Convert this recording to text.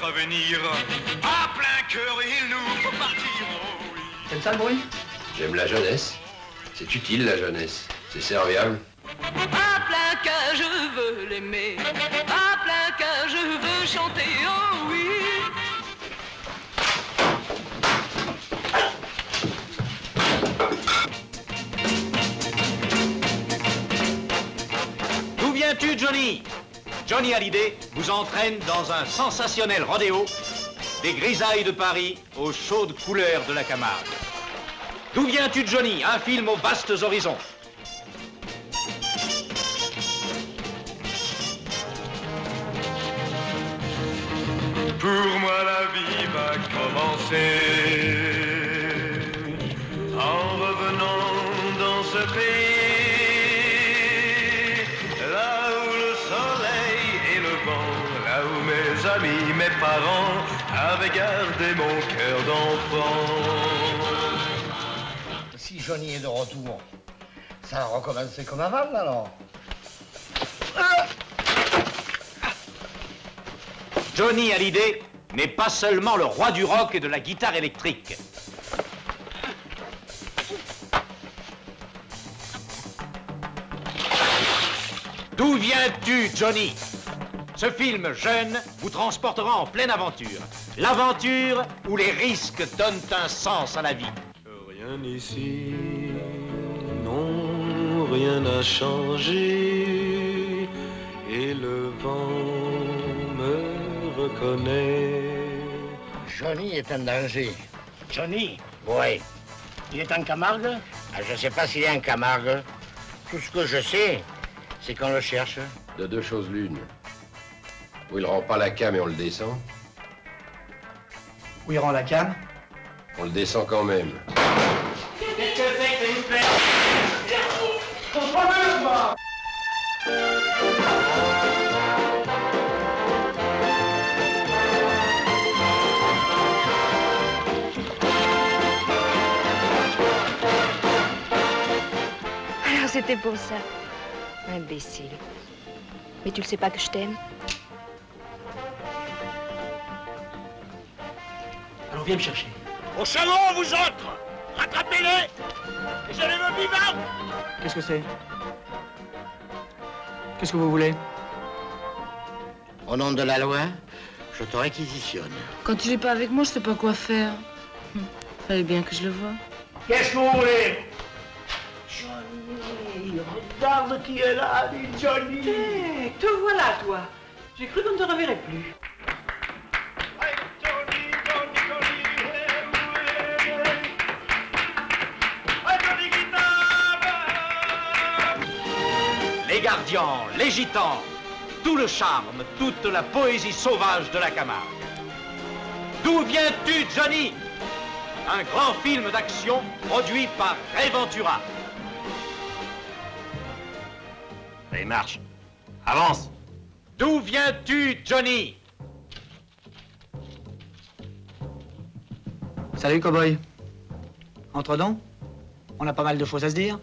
notre avenir. À plein cœur, il nous faut partir. Oh oui. C'est ça le bruit? J'aime la jeunesse. C'est utile la jeunesse. C'est serviable. À plein cœur, je veux l'aimer. À plein cœur, je veux chanter. Oh oui. D'où viens-tu, Johnny? Johnny Hallyday vous entraîne dans un sensationnel rodéo des grisailles de Paris aux chaudes couleurs de la Camargue. D'où viens-tu, Johnny? Un film aux vastes horizons. Pour moi, la vie va commencer. Parents avaient gardé mon cœur d'enfant. Si Johnny est de retour, ça va recommencer comme avant alors. Johnny Hallyday n'est pas seulement le roi du rock et de la guitare électrique. D'où viens-tu, Johnny? Ce film jeune vous transportera en pleine aventure. L'aventure où les risques donnent un sens à la vie. Rien ici, non, rien n'a changé. Et le vent me reconnaît. Johnny est un danger. Johnny, Oui. il est en Camargue? Ah, je ne sais pas s'il est en Camargue. Tout ce que je sais, c'est qu'on le cherche. De deux choses l'une. Ou il rend pas la cam et on le descend, Où il rend la canne on le descend quand même. Qu'est-ce que c'est que Alors c'était pour ça. Imbécile. Mais tu le sais pas que je t'aime? Alors viens me chercher. Au chalon, vous autres Rattrapez-les Et je les veux vivants Qu'est-ce que c'est? Qu'est-ce que vous voulez? Au nom de la loi, je te réquisitionne. Quand tu n'es pas avec moi, je sais pas quoi faire. Hum, Fallait bien que je le voie. Qu'est-ce que vous voulez? Johnny, regarde qui est là, Johnny. Eh, te voilà, toi. J'ai cru qu'on ne te reverrait plus. Les gardiens, les gitans, tout le charme, toute la poésie sauvage de la Camargue. D'où viens-tu, Johnny? Un grand film d'action produit par Ray Ventura. Allez, marche. Avance. D'où viens-tu, Johnny? Salut, cowboy. Entre donc On a pas mal de choses à se dire.